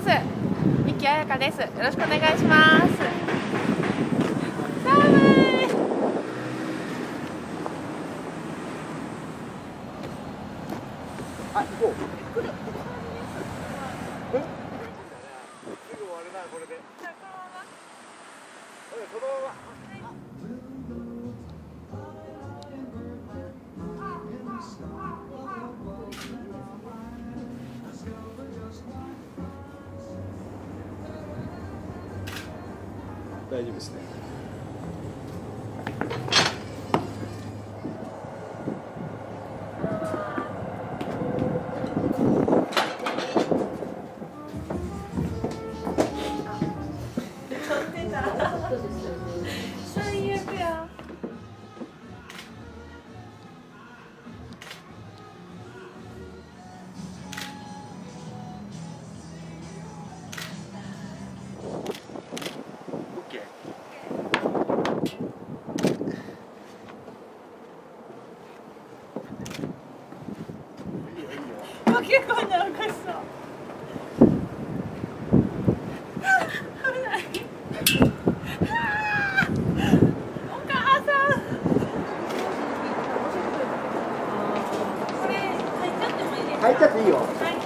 ます三木彩香ですよろしくお願いします寒いあ、行こう。え？すぐ終わるな、これで。のまま。大丈夫ですね。最溶け込ん。だおかしそう入っちゃっていいよ。はい。